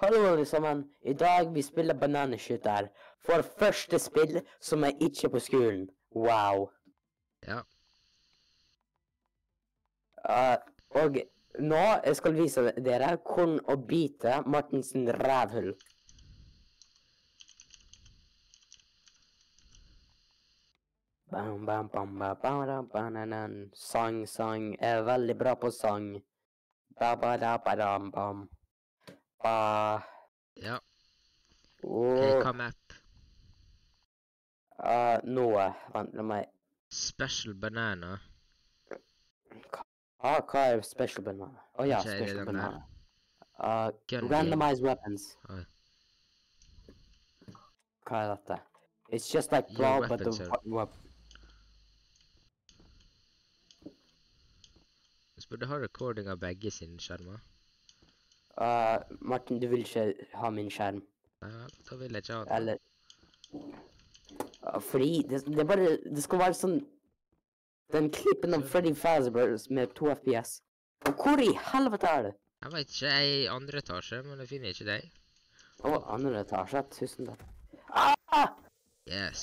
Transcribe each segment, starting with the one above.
Hallo, alle sammen. I dag vi spiller Bananeskytter. For første spill som er ikke på skolen. Wow. Ja. Uh, og nå jeg skal vise dere hvordan å bite Martinsen rævhull. Bam, bam, bam, bam, bam, bam, bam, Sang, sang. Jeg er veldig bra på sang. Ba, ba, da, ba, dam, bam. Ba. Ja. Og hva map? eh, Noe. Vent, la meg Special banana. Ah, hva er special banana? Å ja, Kanskje er special banana. Uh, randomized weapons. Oi. Hva er dette? It's just like brawl, but the weapons are- wa- wa- Vi burde ha recording av begge sine skjermer. Uh, Martin, du vil ikke ha min skjerm? Ja, da vil jeg ikke ha den. Eller Uh, Fordi det, det bare Det skal være sånn Den klippen av Freddy Fazbear med to FPS. Og hvor i helvete er det? Jeg vet ikke, jeg er i andre etasje, men jeg finner ikke deg. Å, andre etasje. Tusen takk. Ah! Yes.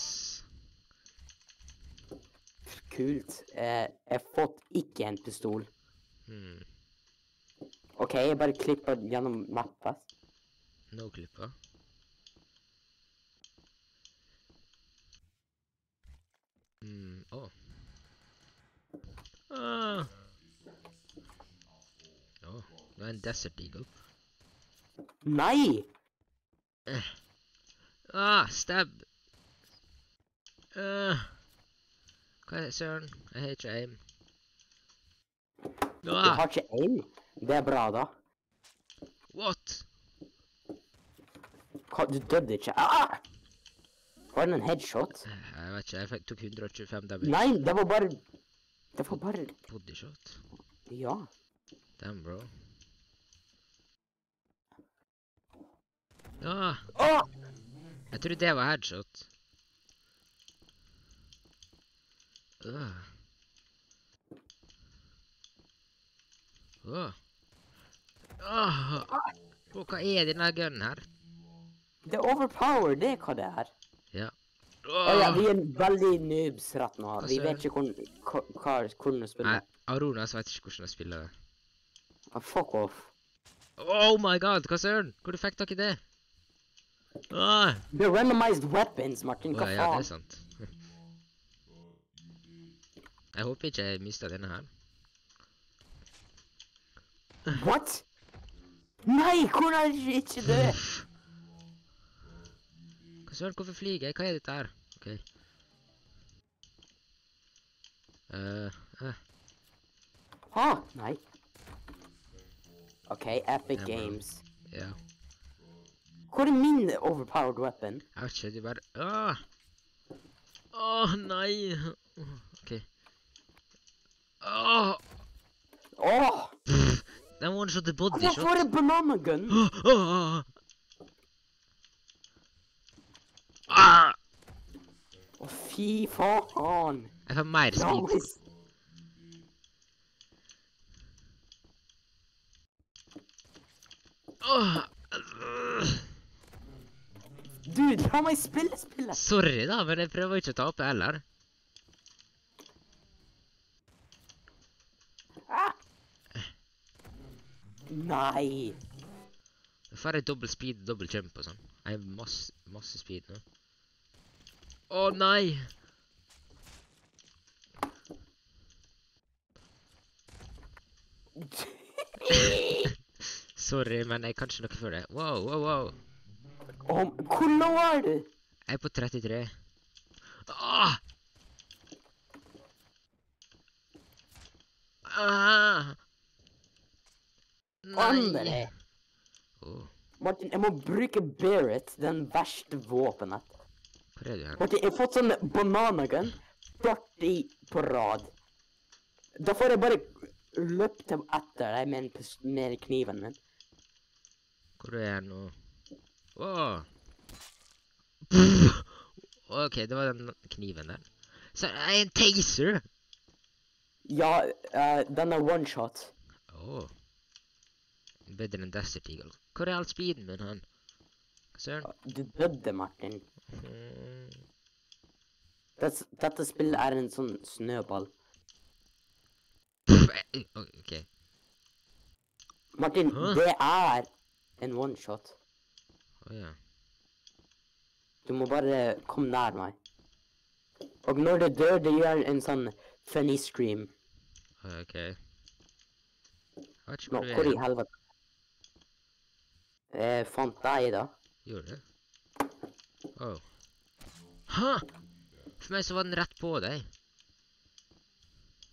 Kult. Eh, jeg har fått ikke en pistol. Hmm. OK, jeg bare klipper gjennom mappet. No klipper. mm å. Ah. Oh, det er en Desert Eagle. Nei! Eh. Ah, stab! Uh, hva er det, søren? Jeg har ikke aim. Du Ah, har ikke aim? Det er bra, da. what? Hva, du døde ikke? Ah! Var det en headshot? Jeg vet ikke, jeg fikk- tok 125 damage. Nei, det var bare Det var bare Bodyshot. Ja. Damn, bro. Ah, Ah! jeg trodde det var headshot. Uh. Uh. Ah. Bro, hva er denne gunnen her? Det er overpower, det er hva det er. Ja. Åh, ja, vi er veldig noobs rett nå. Vi vet ikke hvordan hva- hvordan å Nei, spille. Aronas vet ikke hvordan å spiller det. Ah, fuck off. Oh my god, hva søren? Hvor du fikk tak i det? Ah. Det er randomized weapons, Martin. Hva ja, det er faen? sant. Jeg håper ikke jeg mistet denne her. What? Nei, hvordan er det ikke det? Hva søren, hvorfor flyger jeg? Hva er dette her? OK. Eh, eh, Ha? Nei. OK, Epic. Games. ja. Hvor er min overpowered weapon? Jeg vet ikke, de bare Åh! Åh, nei! OK. Åh! Åh! Den one-shot the body shot. bodyshot. får a banana gun? Ah! Å, fy faen. Jeg får mer speed. øh. Dude, la meg spille spillet. Sorry, da, men jeg prøver ikke å tape heller. Ah! Nei. Får jeg dobbel speed, dobbel jump og sånn. Jeg har masse, masse speed nå. Å nei! Sorry, men jeg kan ikke noe for det. Wow, wow, wow. Om, hvor lav er du? Jeg er på 33. Ah! Ah! Andre. Oh. Martin, jeg må bruke Berit, den verste våpenet. hvor er du her? Martin, jeg har fått sånn bananagun 40 på rad. Da får jeg bare løpt dem etter deg med, en med kniven min. Hvor er jeg nå? Åh! Pff! OK, det var den kniven der. Så er det en taser! Ja, uh, den er one shot. Åh. Bedre enn Desert Eagle. Hvor er all speeden min hen? Søren? Du døde, Martin. Mm, Dette, dette spillet er en sånn snøball. pff, eh, OK. Martin, Hå? det er en one-shot. Å ja. Du må bare komme nær meg. Og når det dør, det gjør en sånn funny scream. OK. Nå, hvor i helvete? Jeg fant deg, da. Gjorde det? Oh. Hæ? For meg så var den rett på deg.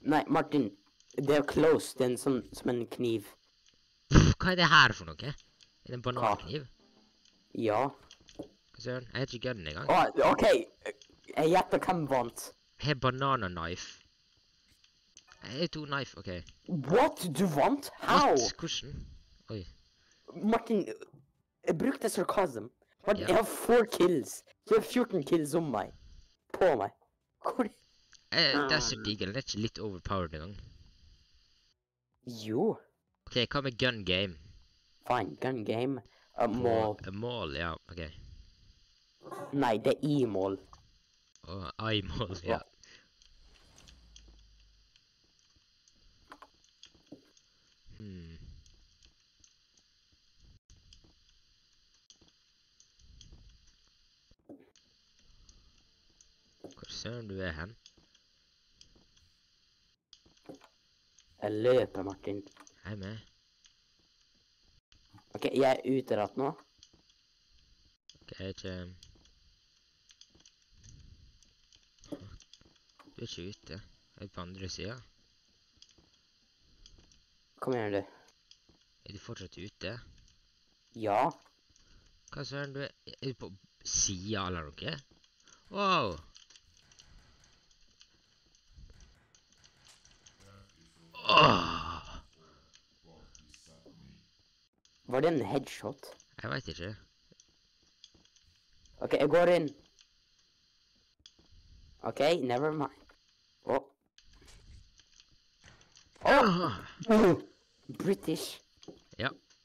Nei, Martin. Det er close. Det er en sånn som en kniv. Pff, hva er det her for noe? Er det en banankniv? Ja. Hva søren? Jeg heter ikke gun engang. Å, OK. Jeg gjetter hvem vant. Jeg har banana knife. Jeg har to knife, OK. What? Du vant? How? What? Hvordan? Martin, jeg brukte sarkasm. men Ja. jeg har four kills. Du har 14 kills om meg. På meg. Hvor Eh, Desert Eagle er ikke litt overpowered engang. Jo. OK, hva med gun game? Fine. Gun game. A mål. A Mål, ja. OK. Nei, det er i-mål. oh, I-mål, ja. Søren du er hen? Jeg løper, Martin. Jeg er med. OK, jeg er ute rett nå. Ok, jeg ikke Du er ikke ute. Jeg er på andre sida. Kom igjen, du. Er du fortsatt ute? Ja. Hva søren, du er Er du på sida eller noe? Wow! Var det en headshot? Jeg veit ikke. OK, jeg går inn. OK, never mind. Å. Oh. British.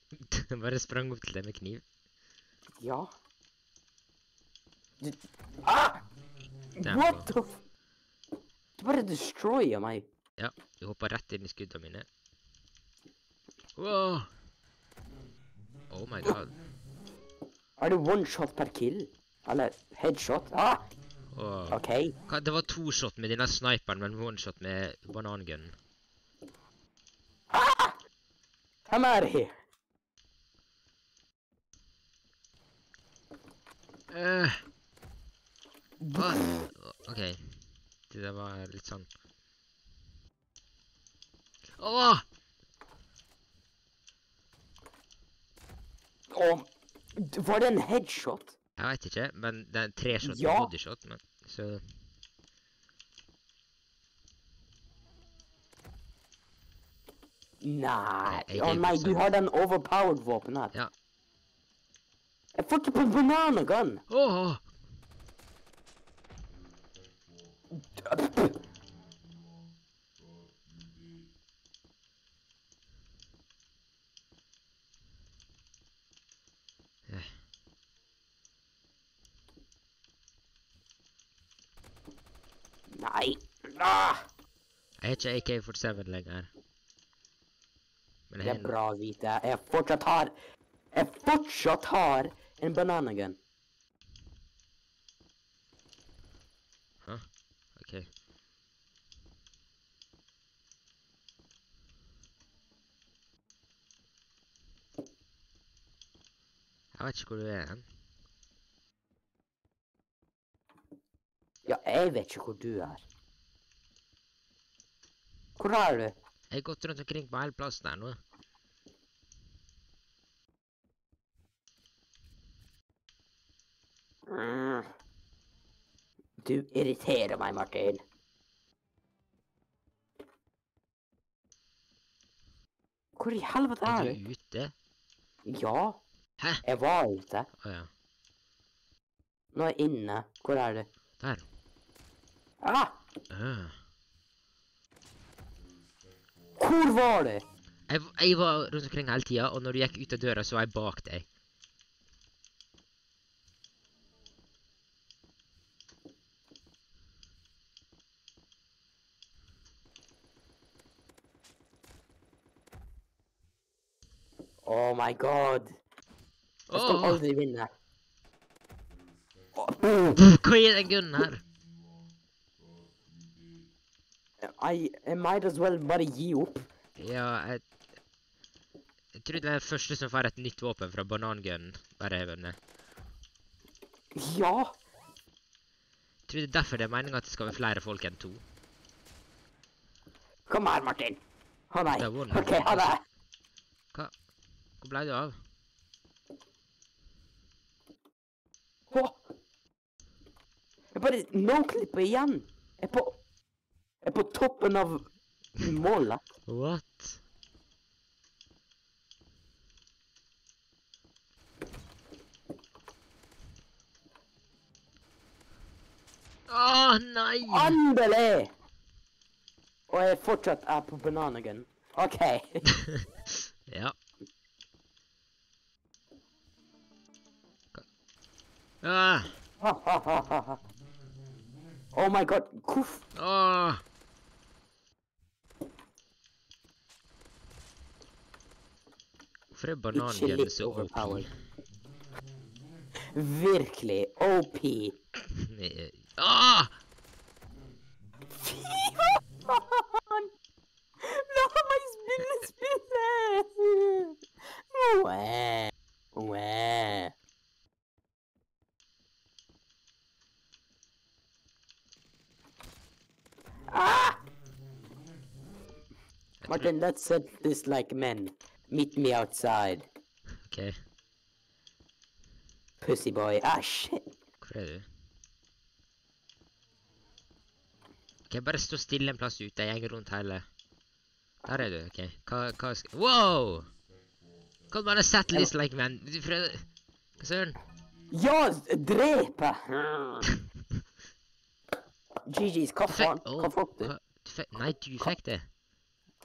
Bare sprang opp til deg med kniv. Ja. Du Ah! Damn, What the f... Du bare destroyer meg. Ja, Du hoppa rett inn i skuddene mine. Wow! Oh my god. Er det one shot per kill? Eller headshot? Ah! Oh. OK. Hva, det var to shot med denne sniperen, men one shot med banangunnen. I'm out of here. Uh. OK. Det der var litt sånn Åh! Og Var det en headshot? Jeg veit ikke, men det er en shot Ja. og bodyshot, men så Nei. Å oh, nei, du har den overpowered våpen her. Ja. Jeg får ikke på banana gun. Åh! Nei. Ah! Jeg er ikke AK-47 lenger. Men Det er bra å vite. Jeg fortsatt har Jeg fortsatt har en banana gun. OK. Jeg vet ikke hvor du er hen. Ja, jeg vet ikke hvor du er. Hvor er du? Jeg har gått rundt omkring på hele plassen her nå. Mm. Du irriterer meg, Martin. Hvor i helvete Er du? er du ute? Ja, Hæ? jeg var ute. Å ja. Nå er jeg inne. Hvor er du? Der. Ah! Øh. Hvor var du? Jeg, jeg var rundt omkring hele tida, og når du gikk ut av døra, så var jeg bak deg. Oh my god. Jeg skal oh. aldri vinne. Hva er den gunnen her? I, I might as well bare gi opp. Ja, jeg Jeg tror den første som får et nytt våpen fra banangunnen, bare har vunnet. Ja! Jeg tror det er derfor det er meninga at det skal være flere folk enn to. Kom her, Martin. Ha deg. Det er OK, ha det. Hvor ble du av? Hå! Jeg bare no-klipper igjen. Jeg er på Jeg er på toppen av målet. What? Å, nei! Endelig! Og jeg fortsatt er på bananagun. OK. ja. Ah, oh my god. hvorfor åh. Hvorfor er Ikke banangunnen litt så OP? overpowered. Virkelig. OP. Eh, Åh! Fy faen! La meg spille spillet! Wow. Wow. Ah! Jeg tror- Martin, let's set this like men. Meet me outside. Ok, Pussy boy. Ah, shit. hvor er du? Ok, bare stå stille en plass ute, jeg går rundt hele. Der er du, ok. Hva, hva skal... Wow! Kom bare sett list like man. Du prøvde... Hva søren? Ja, drepe! GG's, hva faen? Hva fikk du? Nei, du fikk det.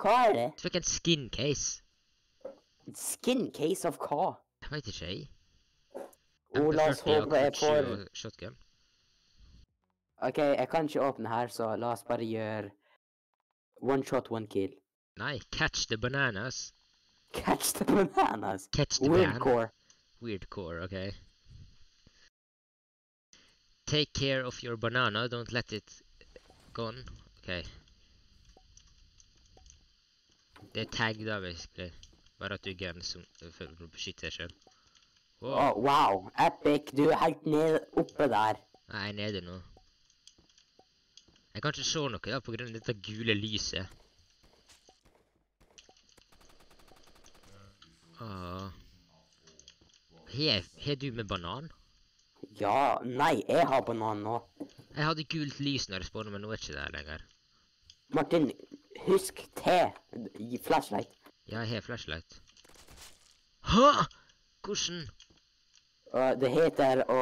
Hva er det? Du fikk en skin case. Skin case of hva? Jeg vet ikke, jeg. Oh, la oss MP40 håpe jeg får Shotgun. OK, jeg kan ikke åpne her, så la oss bare gjøre one shot, one kill. Nei, catch the bananas. Catch the bananas! Catch the Weird ban. core. Weird core, okay. Take care of your banana, don't let it gone. Okay. Det er tagg da, basically. Bare at du er gun som for å beskytte deg selv. Wow. Oh, wow. Epic. Du er helt ned oppe der. Nei, jeg er nede nå. Jeg kan ikke se noe da, på grunn av dette gule lyset. Åh. Har har du med banan? Ja, nei, jeg har banan nå. Jeg hadde gult lys når jeg spådde, men nå er ikke det lenger. Martin, husk te. Gi Flashlight. Ja, jeg har flashlight. Hå! Hvordan? Det heter å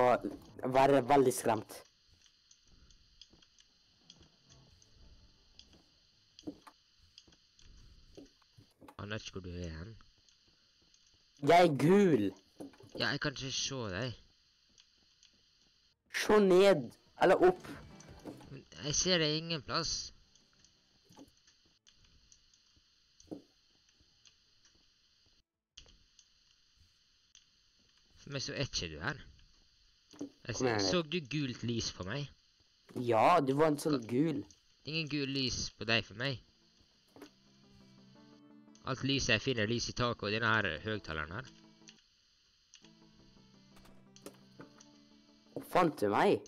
være veldig skremt. Aner ikke hvor du er hen. Jeg er gul. Ja, jeg kan ikke se deg. Se ned. Eller opp. Men Jeg ser deg ingen plass. Meg så er ikke du her. Jeg litt. så du gult lys på meg? Ja, du var en sånn gul. Ingen gul lys på deg for meg. Alt lyset jeg finner, er lys i taket og denne her høyttaleren her. Fant du meg?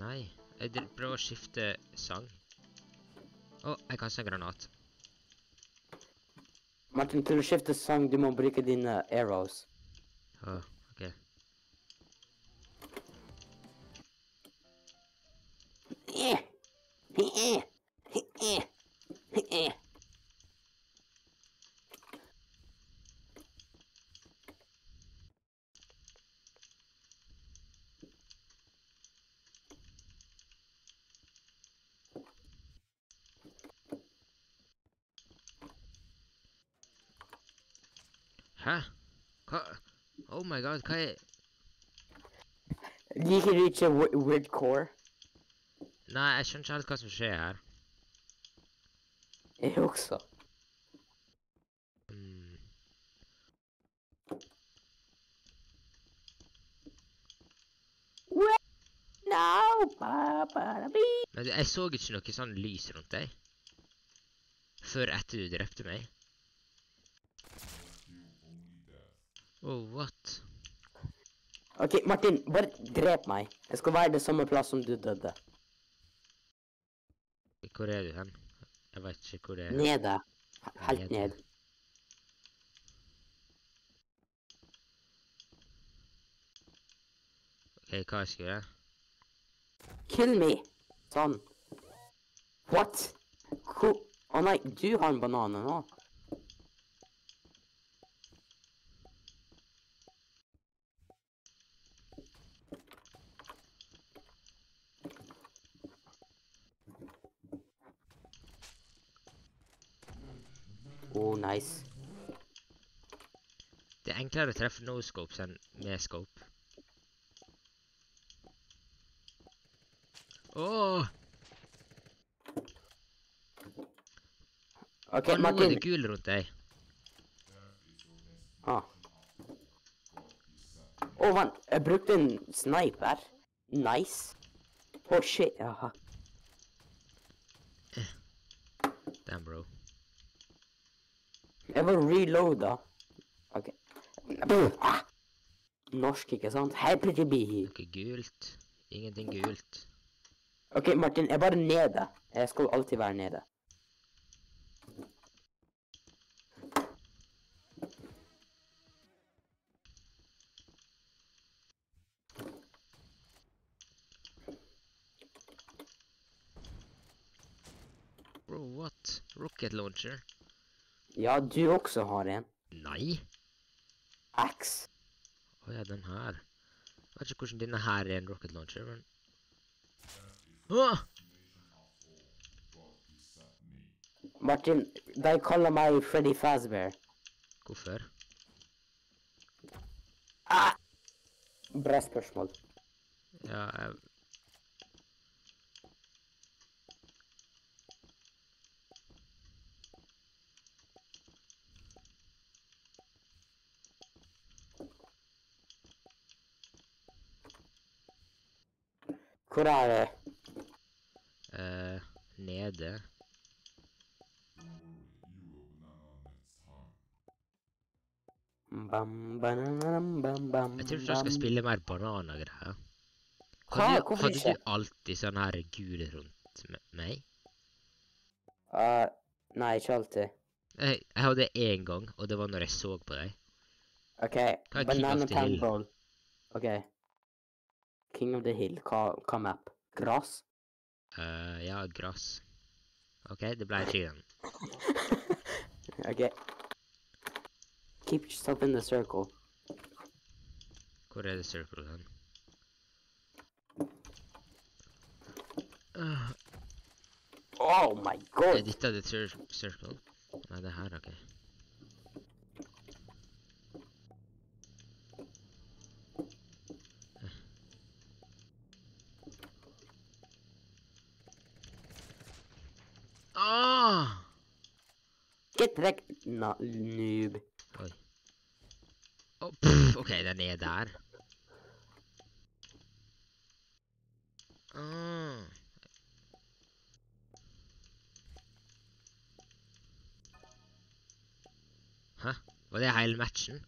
Nei, jeg prøver å skifte sang. Å, jeg kastet en granat. Martin, til å skifte sang, du må bruke dine arrows. Å, ok. Eh, eh, eh, eh. Hæ? Hva Oh my god, hva er Liker du ikke we- weird core? Nei, jeg skjønner ikke helt hva som skjer her. Jeg også. Mm. No, ba, ba. Men jeg så ikke noe sånn lys rundt deg. Før etter du drepte meg. Oh, what? OK, Martin, bare drep meg. Jeg skal være det samme plass som du døde. Hvor er du hen? Jeg vet ikke hvor det er. Nede. Helt ned. Ok, hva jeg skal gjøre? Kill me. Sånn. What? Å nei, du har en banan nå. Oh, nice. Er enklere å treffe no-scopes enn med scope. Åh! OK, Og nå er det gul rundt deg. Ah. Å, vent. Jeg brukte en sniper. Nice. Å, shit. Jaha. Damn, bro. Jeg var reloada. Norsk, ikke sant? Hei, pretty bee. Noe gult. Ingenting gult. OK, Martin, jeg er bare nede. Jeg skal alltid være nede. Bro, what? Rocket launcher? Ja, du også har en. Nei. Axe. Å ja, den her. Jeg vet ikke hvordan denne her er en rocket launcher, men... Åh! Martin, de kaller meg Freddy Fazbear. Hvorfor? Ah! Bra spørsmål. Ja, jeg... Hvor er det? eh, nede. Bam, bananam, bam, bam, Jeg tror du skal spille mer bananagreier. Hva? Hadde, Hvorfor hadde ikke? du alltid sånn her gul rundt me- meg? Uh, nei, ikke alltid. Jeg, jeg hadde én gang, og det var når jeg så på deg. OK, Banana? Roll. OK. King of the Hill. Hva, hva map? Gras? Eh, ja, gress. OK, det ble den. OK. Keep yourself in the circle. Hvor er det circle hen? Uh, Oh my er god! dette the cir circle? Nei, det er her, OK. Get trekk na, noob. Å, pff, OK, den er der. Ah. Hæ? Var det hele matchen?